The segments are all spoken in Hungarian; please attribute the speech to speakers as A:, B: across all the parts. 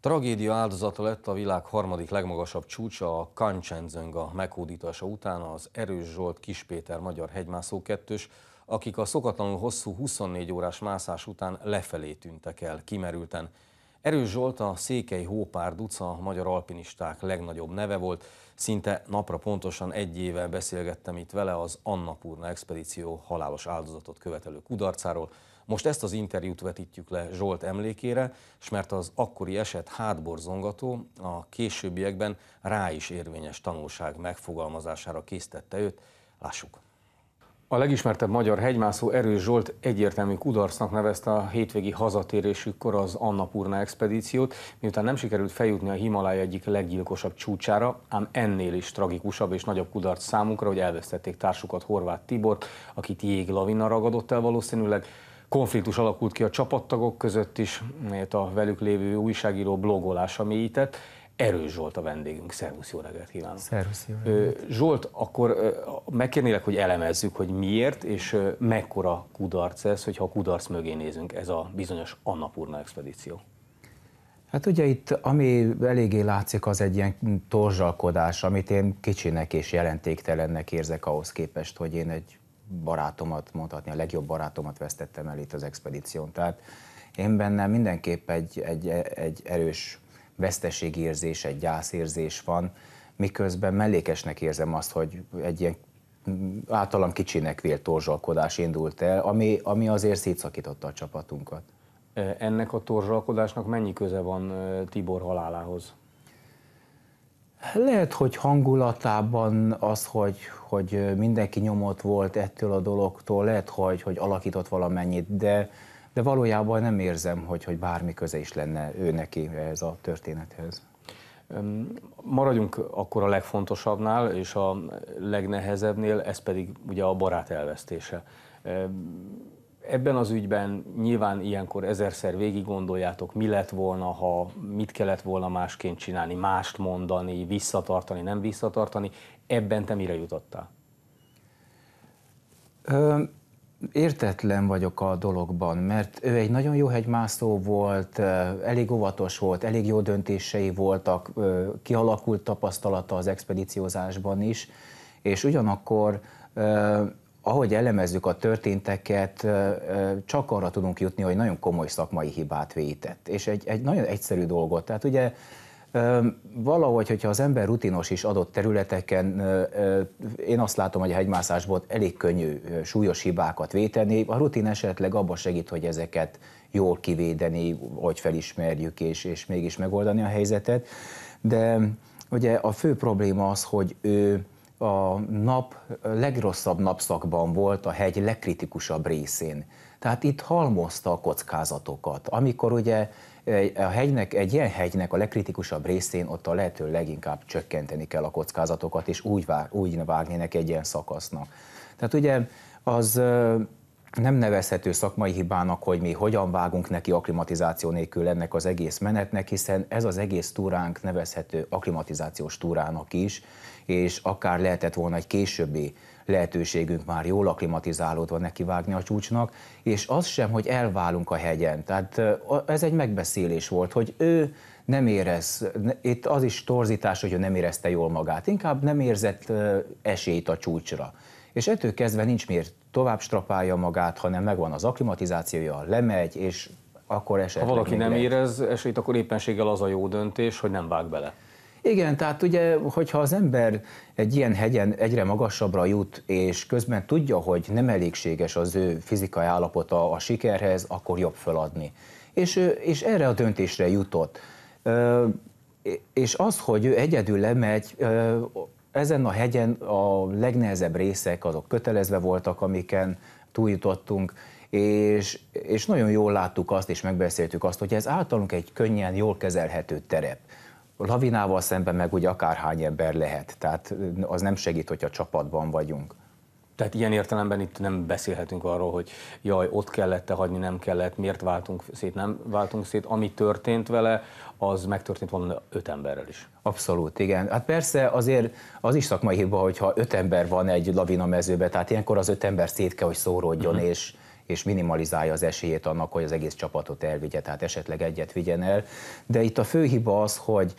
A: Tragédia áldozata lett a világ harmadik legmagasabb csúcsa, a Kancsenjunga meghódítása után az Erős Zsolt Kispéter magyar hegymászó kettős, akik a szokatlanul hosszú 24 órás mászás után lefelé tűntek el, kimerülten. Erős Zsolt a Székely Hópárduc a magyar alpinisták legnagyobb neve volt, szinte napra pontosan egy éve beszélgettem itt vele az Annapurna expedíció halálos áldozatot követelő kudarcáról, most ezt az interjút vetítjük le Zsolt emlékére, és mert az akkori eset hátborzongató, a későbbiekben rá is érvényes tanulság megfogalmazására késztette őt. Lássuk! A legismertebb magyar hegymászó Erős Zsolt egyértelmű kudarcnak nevezte a hétvégi hazatérésükkor az Annapurna expedíciót, miután nem sikerült feljutni a Himalája egyik leggyilkosabb csúcsára, ám ennél is tragikusabb és nagyobb kudarc számunkra, hogy elvesztették társukat Horváth Tibort, akit jéglavina ragadott el valószínűleg, Konfliktus alakult ki a csapattagok között is, melyet a velük lévő újságíró blogolása mélyített. Erős Zsolt a vendégünk. Szervusz, jó reggelt kívánok!
B: Szervusz, jó reggelt.
A: Zsolt, akkor megkérnélek, hogy elemezzük, hogy miért és mekkora kudarc ez, hogyha a kudarc mögé nézünk, ez a bizonyos Annapurna expedíció.
B: Hát ugye itt, ami eléggé látszik, az egy ilyen torzsalkodás, amit én kicsinek és jelentéktelennek érzek ahhoz képest, hogy én egy barátomat, mondhatni a legjobb barátomat vesztettem el itt az expedíción. Tehát én bennem mindenképp egy, egy, egy erős veszteségérzés, egy gyászérzés van, miközben mellékesnek érzem azt, hogy egy ilyen általam kicsinek vélt torzsalkodás indult el, ami, ami azért szétszakította a csapatunkat.
A: Ennek a torzsalkodásnak mennyi köze van Tibor halálához?
B: Lehet, hogy hangulatában az, hogy, hogy mindenki nyomott volt ettől a dologtól, lehet, hogy, hogy alakított valamennyit, de, de valójában nem érzem, hogy, hogy bármi köze is lenne ő neki ez a történethez.
A: Maradjunk akkor a legfontosabbnál és a legnehezebbnél, ez pedig ugye a barát elvesztése. Ebben az ügyben nyilván ilyenkor ezerszer végig gondoljátok, mi lett volna, ha mit kellett volna másként csinálni, mást mondani, visszatartani, nem visszatartani. Ebben te mire jutottál?
B: Ö, értetlen vagyok a dologban, mert ő egy nagyon jó hegymászó volt, elég óvatos volt, elég jó döntései voltak, kialakult tapasztalata az expedíciózásban is, és ugyanakkor ahogy elemezzük a történteket, csak arra tudunk jutni, hogy nagyon komoly szakmai hibát vétett. És egy, egy nagyon egyszerű dolgot. Tehát ugye valahogy, hogyha az ember rutinos is adott területeken, én azt látom, hogy a hegymászásból elég könnyű súlyos hibákat véteni. A rutin esetleg abban segít, hogy ezeket jól kivédeni, hogy felismerjük és, és mégis megoldani a helyzetet. De ugye a fő probléma az, hogy ő a nap legrosszabb napszakban volt a hegy legkritikusabb részén. Tehát itt halmozta a kockázatokat. Amikor ugye a hegynek, egy ilyen hegynek a legkritikusabb részén ott a lehető leginkább csökkenteni kell a kockázatokat, és úgy, vág, úgy vágni neki egy ilyen szakasznak. Tehát ugye az nem nevezhető szakmai hibának, hogy mi hogyan vágunk neki aklimatizáció nélkül ennek az egész menetnek, hiszen ez az egész túránk nevezhető aklimatizációs túrának is, és akár lehetett volna egy későbbi lehetőségünk már jól aklimatizálódva nekivágni a csúcsnak, és az sem, hogy elválunk a hegyen. Tehát ez egy megbeszélés volt, hogy ő nem érez, itt az is torzítás, hogy ő nem érezte jól magát, inkább nem érzett esélyt a csúcsra. És ettől kezdve nincs miért tovább strapálja magát, hanem megvan az aklimatizációja, lemegy, és akkor esetleg
A: Ha valaki nem lehet. érez esélyt, akkor éppenséggel az a jó döntés, hogy nem vág bele.
B: Igen, tehát ugye, hogyha az ember egy ilyen hegyen egyre magasabbra jut, és közben tudja, hogy nem elégséges az ő fizikai állapota a sikerhez, akkor jobb feladni. És, és erre a döntésre jutott. És az, hogy ő egyedül lemegy, ezen a hegyen a legnehezebb részek azok kötelezve voltak, amiken túljutottunk, és, és nagyon jól láttuk azt, és megbeszéltük azt, hogy ez általunk egy könnyen, jól kezelhető terep. Lavinával szemben meg ugye akárhány ember lehet, tehát az nem segít, hogyha csapatban vagyunk.
A: Tehát ilyen értelemben itt nem beszélhetünk arról, hogy jaj, ott kellett hagyni, nem kellett, miért váltunk szét, nem váltunk szét. Ami történt vele, az megtörtént volna öt emberrel is.
B: Abszolút, igen. Hát persze azért az is szakmai hiba, hogyha öt ember van egy lavina mezőbe, tehát ilyenkor az öt ember szét kell, hogy szóródjon, uh-huh. és, és minimalizálja az esélyét annak, hogy az egész csapatot elvigye, tehát esetleg egyet vigyen el. De itt a fő hiba az, hogy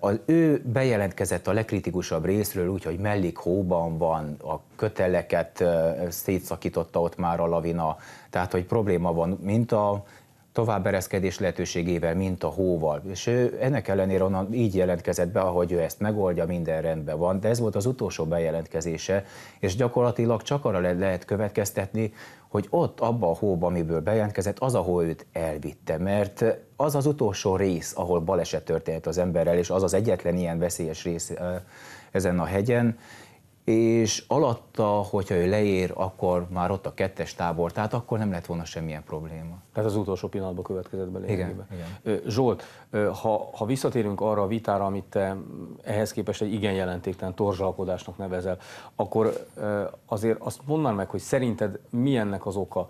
B: az ő bejelentkezett a legkritikusabb részről úgy, hogy mellik hóban van, a köteleket szétszakította ott már a lavina, tehát hogy probléma van, mint a továbbereszkedés lehetőségével, mint a hóval. És ő ennek ellenére onnan így jelentkezett be, ahogy ő ezt megoldja, minden rendben van, de ez volt az utolsó bejelentkezése, és gyakorlatilag csak arra le lehet következtetni, hogy ott, abba a hóba, amiből bejelentkezett, az a hó őt elvitte, mert az az utolsó rész, ahol baleset történt az emberrel, és az az egyetlen ilyen veszélyes rész ezen a hegyen, és alatta, hogyha ő leér, akkor már ott a kettes tábor, tehát akkor nem lett volna semmilyen probléma.
A: Tehát az utolsó pillanatban következett be
B: Igen, igen.
A: Zsolt, ha, ha visszatérünk arra a vitára, amit te ehhez képest egy igen jelentéktelen torzsalkodásnak nevezel, akkor azért azt mondd már meg, hogy szerinted mi ennek az oka?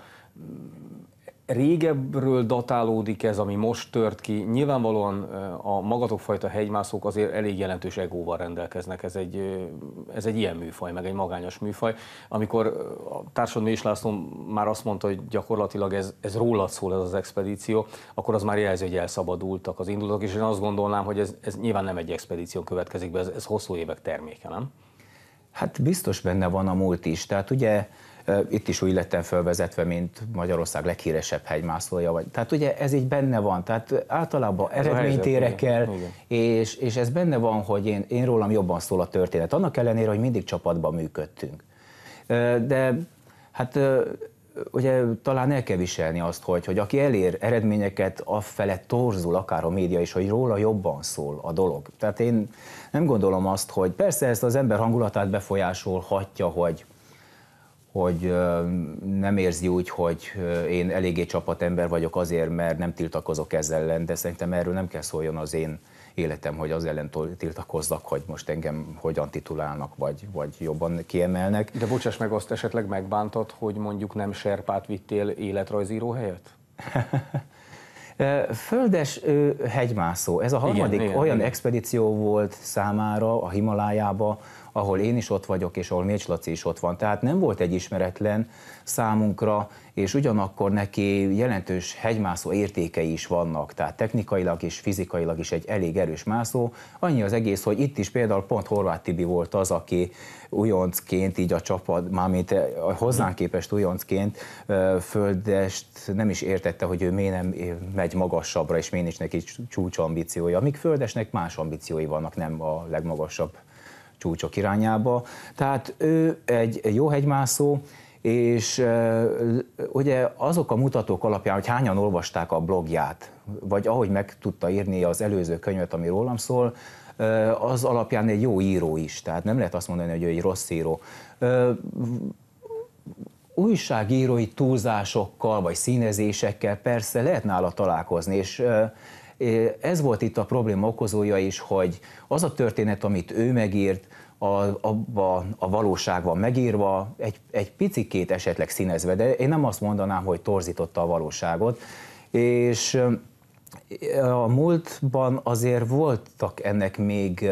A: Régebről datálódik ez, ami most tört ki. Nyilvánvalóan a magatokfajta hegymászók azért elég jelentős egóval rendelkeznek. Ez egy, ez egy ilyen műfaj, meg egy magányos műfaj. Amikor a társad Més László már azt mondta, hogy gyakorlatilag ez, ez rólad szól ez az expedíció, akkor az már jelzi, hogy elszabadultak az indulatok, és én azt gondolnám, hogy ez, ez nyilván nem egy expedíció következik be, ez, ez hosszú évek terméke, nem?
B: Hát biztos benne van a múlt is. Tehát ugye itt is úgy lettem felvezetve, mint Magyarország leghíresebb hegymászója. Vagy. Tehát ugye ez így benne van, tehát általában eredményt érek el, és, és ez benne van, hogy én, én rólam jobban szól a történet. Annak ellenére, hogy mindig csapatban működtünk. De hát ugye talán el kell viselni azt, hogy, hogy aki elér eredményeket, afele torzul akár a média is, hogy róla jobban szól a dolog. Tehát én nem gondolom azt, hogy persze ezt az ember hangulatát befolyásolhatja, hogy hogy nem érzi úgy, hogy én eléggé csapatember vagyok azért, mert nem tiltakozok ezzel ellen, de szerintem erről nem kell szóljon az én életem, hogy az ellen tiltakozzak, hogy most engem hogyan titulálnak, vagy, vagy jobban kiemelnek.
A: De bocsáss meg, azt esetleg megbántad, hogy mondjuk nem serpát vittél életrajzíró helyett?
B: Földes hegymászó. Ez a harmadik igen, olyan igen. expedíció volt számára a Himalájába, ahol én is ott vagyok, és ahol Mécs Laci is ott van. Tehát nem volt egy ismeretlen számunkra, és ugyanakkor neki jelentős hegymászó értékei is vannak, tehát technikailag és fizikailag is egy elég erős mászó. Annyi az egész, hogy itt is például pont Horváth Tibi volt az, aki újoncként így a csapat, mármint hozzánk képest újoncként földest nem is értette, hogy ő miért nem megy magasabbra, és miért nincs neki csúcsambíciója, míg földesnek más ambíciói vannak, nem a legmagasabb csúcsok irányába. Tehát ő egy jó hegymászó, és ugye azok a mutatók alapján, hogy hányan olvasták a blogját, vagy ahogy meg tudta írni az előző könyvet, ami rólam szól, az alapján egy jó író is, tehát nem lehet azt mondani, hogy ő egy rossz író. Újságírói túlzásokkal, vagy színezésekkel persze lehet nála találkozni, és ez volt itt a probléma okozója is, hogy az a történet, amit ő megírt, a, abba a valóság van megírva, egy, egy picikét esetleg színezve, de én nem azt mondanám, hogy torzította a valóságot. És a múltban azért voltak ennek még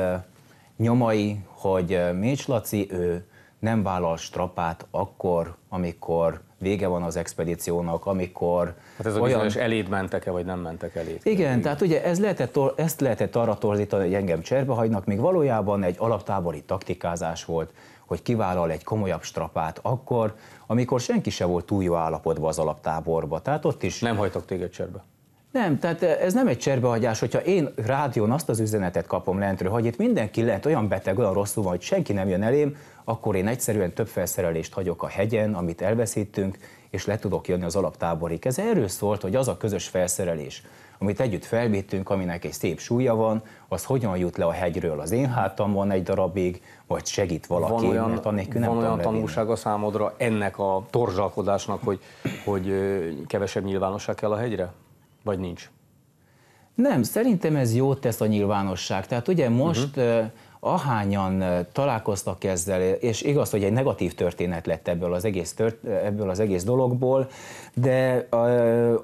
B: nyomai, hogy Mécs Laci, ő nem vállal strapát akkor, amikor vége van az expedíciónak, amikor...
A: Hát ez a olyan... bizonyos eléd mentek-e, vagy nem mentek eléd?
B: Igen, Igen, tehát ugye ez lehetett, ezt lehetett arra torzítani, hogy engem cserbe hagynak, még valójában egy alaptábori taktikázás volt, hogy kivállal egy komolyabb strapát akkor, amikor senki se volt túl jó állapotban az alaptáborba. Tehát ott is...
A: Nem hagytak téged cserbe?
B: Nem, tehát ez nem egy cserbehagyás, hogyha én rádión azt az üzenetet kapom lentről, hogy itt mindenki lehet olyan beteg, olyan rosszul van, hogy senki nem jön elém, akkor én egyszerűen több felszerelést hagyok a hegyen, amit elveszítünk, és le tudok jönni az alaptáborig. Ez erről szólt, hogy az a közös felszerelés, amit együtt felvittünk, aminek egy szép súlya van, az hogyan jut le a hegyről az én hátamon egy darabig, vagy segít valaki,
A: van olyan, mert annélkül nem Van olyan tanulsága számodra ennek a torzsalkodásnak, hogy, hogy kevesebb nyilvánosság kell a hegyre? Vagy nincs?
B: Nem, szerintem ez jót tesz a nyilvánosság. Tehát ugye most uh-huh ahányan találkoztak ezzel, és igaz, hogy egy negatív történet lett ebből az egész, tört, ebből az egész dologból, de a,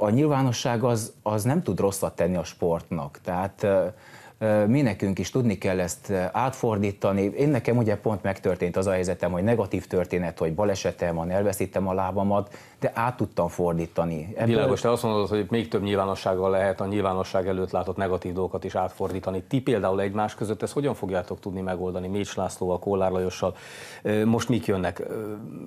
B: a nyilvánosság az, az nem tud rosszat tenni a sportnak. Tehát mi nekünk is tudni kell ezt átfordítani. Én nekem ugye pont megtörtént az a helyzetem, hogy negatív történet, hogy balesetem van, elveszítem a lábamat, de át tudtam fordítani.
A: Ebből... Világos, te azt mondod, hogy még több nyilvánossággal lehet a nyilvánosság előtt látott negatív dolgokat is átfordítani. Ti például egymás között ezt hogyan fogjátok tudni megoldani Mécs Lászlóval, Kollár Lajossal? Most mik jönnek?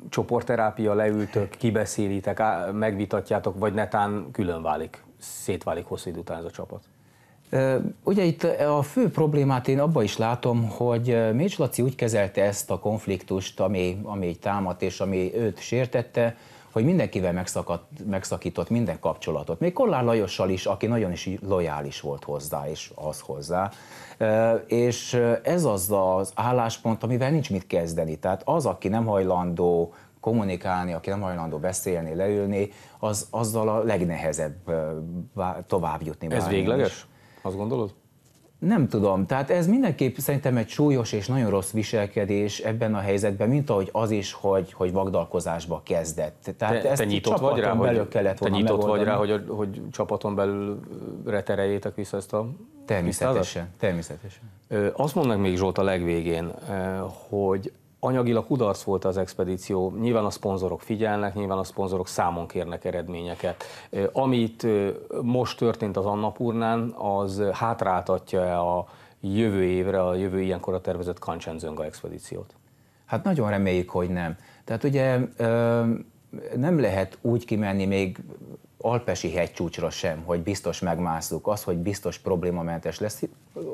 A: Csoportterápia, leültök, kibeszélitek, megvitatjátok, vagy netán külön válik, szétválik hosszú idő után ez a csapat?
B: Ugye itt a fő problémát én abban is látom, hogy Mécs Laci úgy kezelte ezt a konfliktust, ami, ami támadt és ami őt sértette, hogy mindenkivel megszakadt, megszakított minden kapcsolatot. Még Kollár Lajossal is, aki nagyon is lojális volt hozzá, és az hozzá. És ez az az álláspont, amivel nincs mit kezdeni. Tehát az, aki nem hajlandó kommunikálni, aki nem hajlandó beszélni, leülni, az azzal a legnehezebb tovább jutni.
A: Ez végleges? Is. Azt gondolod?
B: Nem tudom, tehát ez mindenképp szerintem egy súlyos és nagyon rossz viselkedés ebben a helyzetben, mint ahogy az is, hogy, hogy vagdalkozásba kezdett.
A: Tehát te, ezt te nyitott vagy rá, hogy, kellett te nyitott vagy rá, hogy, hogy csapaton belül retereljétek vissza ezt a
B: Természetesen, természetesen.
A: Azt mondd meg még Zsolt a legvégén, hogy anyagilag kudarc volt az expedíció, nyilván a szponzorok figyelnek, nyilván a szponzorok számon kérnek eredményeket. Amit most történt az Annapurnán, az hátráltatja a jövő évre, a jövő ilyenkor tervezett Kancsenjunga expedíciót?
B: Hát nagyon reméljük, hogy nem. Tehát ugye nem lehet úgy kimenni még alpesi hegycsúcsra sem, hogy biztos megmászunk, az, hogy biztos problémamentes lesz,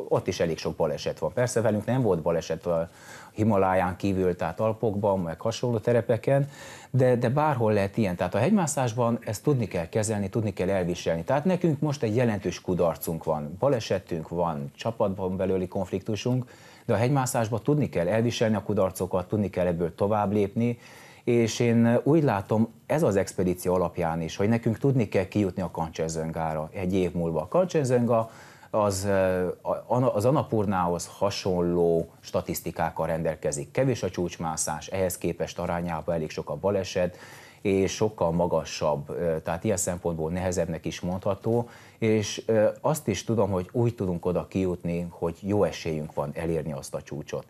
B: ott is elég sok baleset van. Persze velünk nem volt baleset a Himaláján kívül, tehát Alpokban, meg hasonló terepeken, de, de bárhol lehet ilyen. Tehát a hegymászásban ezt tudni kell kezelni, tudni kell elviselni. Tehát nekünk most egy jelentős kudarcunk van, balesetünk van, csapatban belüli konfliktusunk, de a hegymászásban tudni kell elviselni a kudarcokat, tudni kell ebből tovább lépni, és én úgy látom, ez az expedíció alapján is, hogy nekünk tudni kell kijutni a Kancsenzengára egy év múlva. A Kancsenzenga az, az Anapurnához hasonló statisztikákkal rendelkezik. Kevés a csúcsmászás, ehhez képest arányában elég sok a baleset, és sokkal magasabb, tehát ilyen szempontból nehezebbnek is mondható, és azt is tudom, hogy úgy tudunk oda kijutni, hogy jó esélyünk van elérni azt a csúcsot.